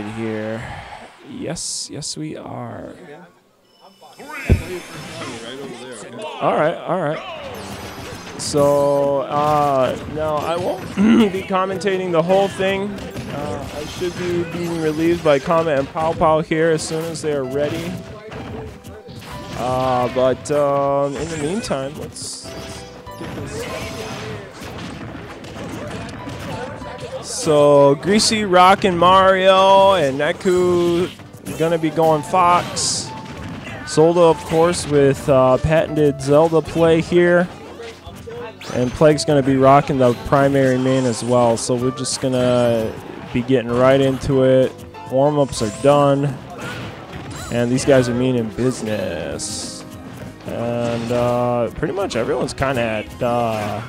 here. Yes, yes, we are. All right, all right. So uh, now I won't be commentating the whole thing. Uh, I should be being relieved by Comment and Pow Pow here as soon as they are ready. Uh, but um, in the meantime, let's, let's get this. So Greasy, Rock, and Mario, and Neku gonna be going Fox. Zelda, of course, with uh, patented Zelda play here. And Plague's to be rocking the primary main as well. So we're just to be getting right into it. Warm-ups are done. And these guys are meaning business. And uh, pretty much everyone's kind of at, uh,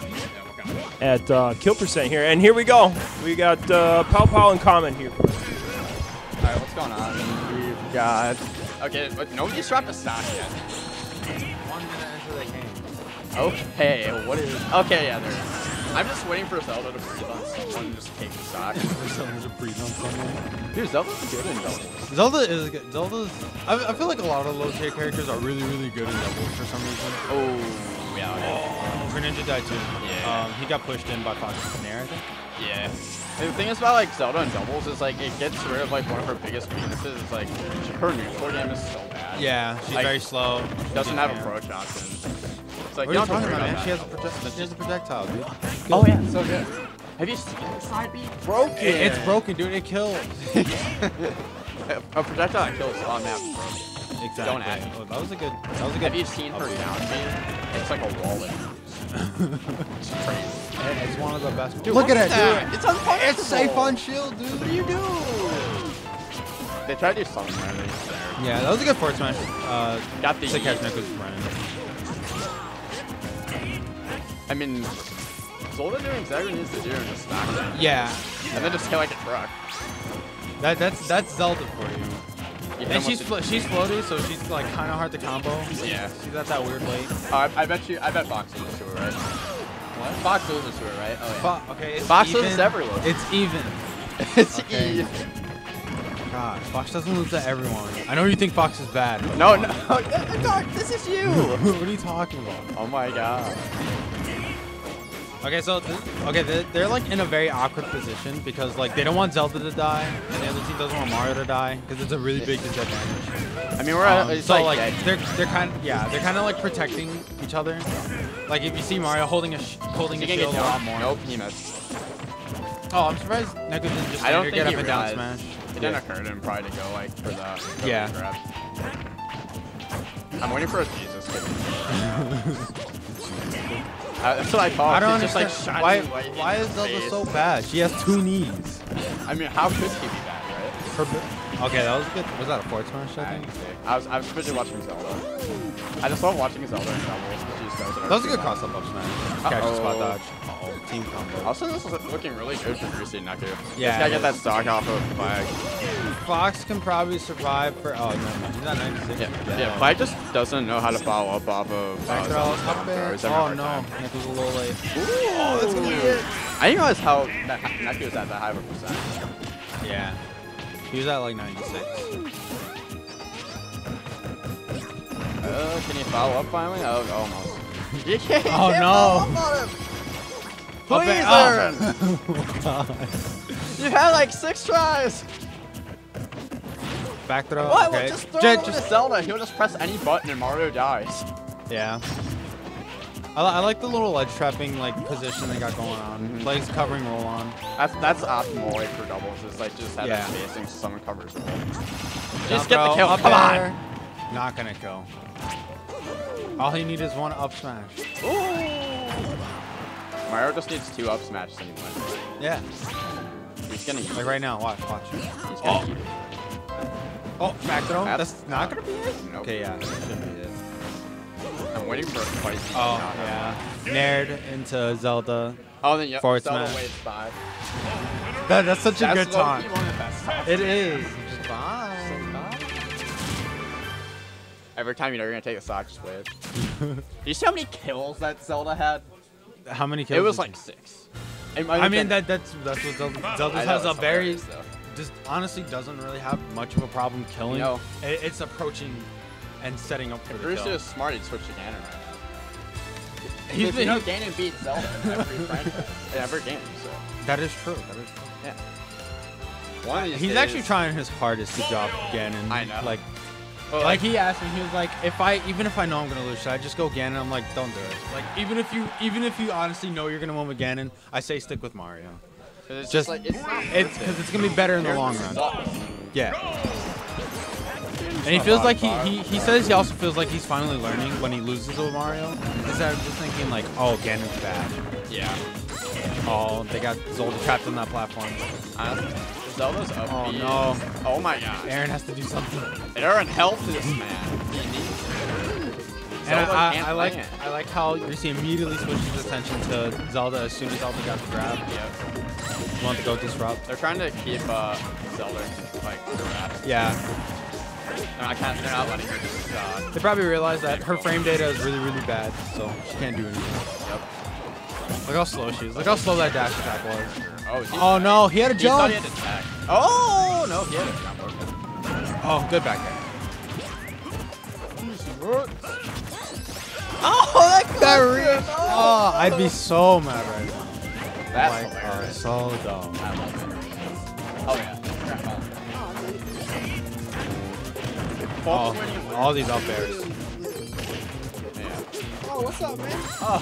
at uh, kill percent here. And here we go. We got uh, Pow Pow and common here. Alright, what's going on? We've got... Okay, but nobody swapped a stock yet. One didn't enter the game. Okay, what is... Okay, yeah, there is. I'm just waiting for Zelda to breathe on someone and just take the stock. Zelda to breathe on someone. Dude, Zelda's good in doubles. Zelda is good. Zelda's. I, I feel like a lot of low tier characters are really, really good in doubles for some reason. Oh, yeah, okay. Greninja died too. Yeah. Um, he got pushed in by Fox Nair, I think. Yeah. The thing is about like Zelda and doubles is like it gets rid of like one of her biggest weaknesses. It's like her neutral game is so bad. Yeah, she's Like, very slow. Doesn't have Yeah. approach option. It's like What you are you talking about, man? that. She has a project. She has a projectile, dude. Oh yeah, so good. Have you seen the side B? Broken. It- it's broken, dude. It kills. a projectile that kills on map. Exactly. Don't act. Oh, that was a good. That was a good. Have you seen her down B? It's like a wallet. It's crazy. Hey, It's one of the best. Dude, Look at it, that? dude. It's unpunishable. It's safe on shield, dude. What do you do? They tried to do something there. Yeah, that was a good forward smash. Uh, Got the to catch yeet. Neku's running. I mean, Zolda doing exactly what it needs to do and just stack it. Yeah, And then just hit like a truck. that that's that's Zelda for you. You And she's flo she's floaty, so she's like kind of hard to combo. Yeah. she's at that weird late. the- Oh, I, I bet you. I bet Fox loses to her, right? What? Fox loses to her, right? Oh yeah. Fo- okay, it's Fox even. loses everyone. It's even. it's Okay. E. God, Fox doesn't lose to everyone. I know you think Fox is bad. but No, no. Doc, this is you. what are you talking about? oh my god. Okay, so okay, they're, they're like in a very awkward position because like they don't want Zelda to die, and the other team doesn't want Mario to die because it's a really big disadvantage. I mean, we're Um, it's so like, like, they're they're kind of yeah they're kind of like protecting each other. Like if you see Mario holding a sh- holding He a shield a lot more. Nope, he missed. Oh, I'm surprised Neku didn't just I don't think get up and down smash. It didn't occur to him probably to go like for the, Yeah. I'm waiting for a Jesus. Uh, that's what I thought. I don't It's understand just, like, why why is Zelda face. so bad? She has two knees. I mean, how could he be bad, right? Her okay, that was good. Was that a forward smash? I I, think. I was I was busy watching Zelda. I just love watching Zelda. She's That was a good cross up smash. Catch spot Uh-oh. dodge. Uh-oh, team combo. Also, this is looking really good for and Neku. Yeah, Just gotta get that stock off of Flag. Fox can probably survive for. Oh no, no, he's not 96. Yeah, yeah. Flag just doesn't know how to follow up off of. Back Uh, throw, Zelda's up down air. throws every Oh no. Nick was a little late. Oh, that's gonna be it. I didn't realize how that Neku is at that high of a percent. Yeah, he was at like 96. Uh, can you follow up finally? Oh, almost. You can't. Oh, can't no. follow up on him. Up Please, oh. Aaron. oh You had like six tries. Back throw. What? Okay. Just throw Jet- him with Zelda. He'll just press any button and Mario dies. yeah. I, I like the little ledge trapping like position they got going on. Mhm. Plays covering roll on. That's that's optimal like for doubles. Is like just have Yeah. that spacing so someone covers roll. Just get the kill. up Come on. Not gonna go. All you need is one up smash. Mario just needs two up smashes anyway. Yeah. He's gonna use Like right now. Watch. Watch. He's gonna Oh. Oh, back throw. That's- That's, not gonna be it. Nope. Okay, yeah, that should be it. I'm waiting for a fight. Oh yeah, nared into Zelda. Oh, then yep. Forward Zelda smash. waits five. That, that's such a good low-key taunt. one of the best. It is. Fine. Every time you know you're gonna take a sock, just wait. Do you see how many kills that Zelda had? How many kills? It was like six. I mean that that's that's what Zelda, Zelda has a very. Just honestly doesn't really have much of a problem killing. know- It- it's approaching and setting up for If the Bruce kill. is smart, he'd switch to Ganon right now. He's Because you know been- Ganon beats Zelda in every franchise, in every game. So that is true. That is true. yeah. One of He's days- actually trying his hardest to drop Ganon. I know. Like, Well, like he asked me, he was like, if I even if I know I'm gonna lose, should I just go Ganon? I'm like, don't do it. Like even if you even if you honestly know you're gonna win with Ganon, I say stick with Mario. It's just- just like it's because it's gonna be better in the long run. Yeah. And he feels like he, he he says he also feels like he's finally learning when he loses to Mario. Instead of just thinking like, oh, Ganon's bad. Yeah. Oh, they got Zelda trapped on that platform. Zelda's up. Oh no, Oh my god. Aaron has to do something. Aaron, help this man. He needs And Zelda I, I, I like. I like how Greasy immediately switches his attention to Zelda as soon as Zelda got the grab. Yep. You want to go disrupt? They're trying to keep uh, Zelda like harassed. Yeah. No, I can't. They're not letting her just. Uh, They probably realize that her frame data is really really bad, so she can't do anything. yep. Look how slow she is. Look how slow that dash attack was. Oh, Oh no, he had a He thought jump. he had to attack. Oh no, he had a jump. Oh, good back there. Oh, that That. Oh, I'd be so mad right now. That's like, uh, hilarious. so dumb. I love it. Oh yeah. Oh, Oh, all these up airs. Yeah. Oh, what's up, man? Oh.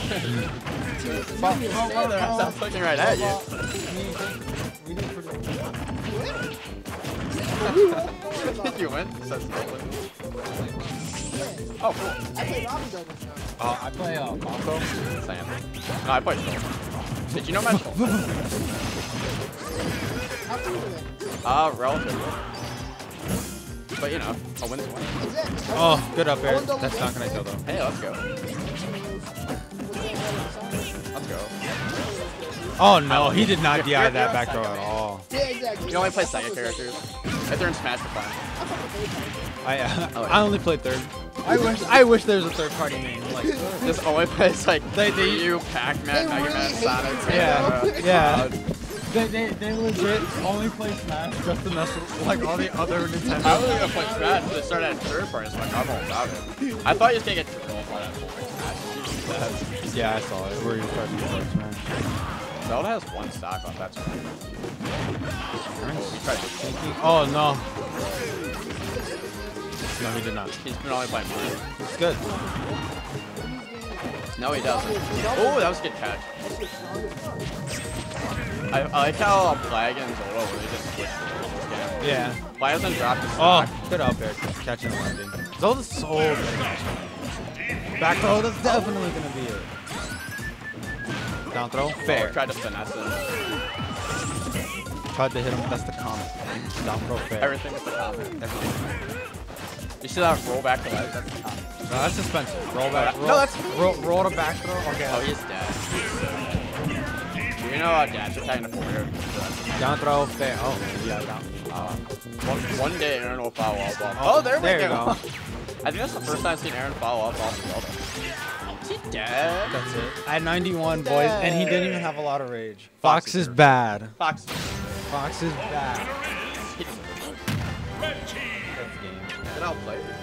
Fuck, stay there. I stopped looking right at you. you went. Says Nolan. Oh, cool. I play Robin Oh, I play uh, Monko. Sam. No, I played Soul. Did you know my Soul? How that? Uh, relatively. But you know, a win's a win. Is that? Oh, good up air. That's not gonna kill though. Hey, let's go. Let's go. Oh no, he did not You're- DI that back throw at all. Yeah, exactly. You only play second characters. If they're in Smash, you're fine. I uh, Oh, I only played third. I wish I wish there was a third party name. Like Just only plays like They- they- you, Pac-Man, They Mega really Man, Sonic, you, Yeah, Sega, yeah. Cloud. they, they, they legit only play Smash just to mess with like all the other Nintendo. I was gonna play Smash, but they started at third party, so like, I'm all about it. I thought you was gonna get trolled by that whole Smash. Jesus, Yeah, I saw it. Where you starting to play Smash. Zelda has one stock on that. Oh, right. He Oh no. No, he did not. He's been only playing Mario. It's good. No, he doesn't. Oh, that was a good catch. I, I like how uh, Plague and Zolda really just switched the. Yeah. Why hasn't dropped his Oh, good up air. Catching and landing. Zelda's so good. Back throw, that's definitely gonna be it. Down throw, Oh, fair. tried to finesse him. Tried to hit him, that's the comment. Down throw, fair. Everything is the comment. Everything. You see that roll back to ledge? That's the comment. No, that's expensive. Roll back. No, that's- roll, roll to back throw. Okay. Oh, he's dead. You know how dash attack in the forward. Down throw, fair. Oh, yeah, down. Uh, one, one day Aaron will follow up off. Oh, Oh, there we there you go. go. I think that's the first time I've seen Aaron follow up off the Zelda. Is he dead? That's it. At 91, boys, and he didn't even have a lot of rage. Fox Fox is is bad. Fox. Fox is bad. He deserves it.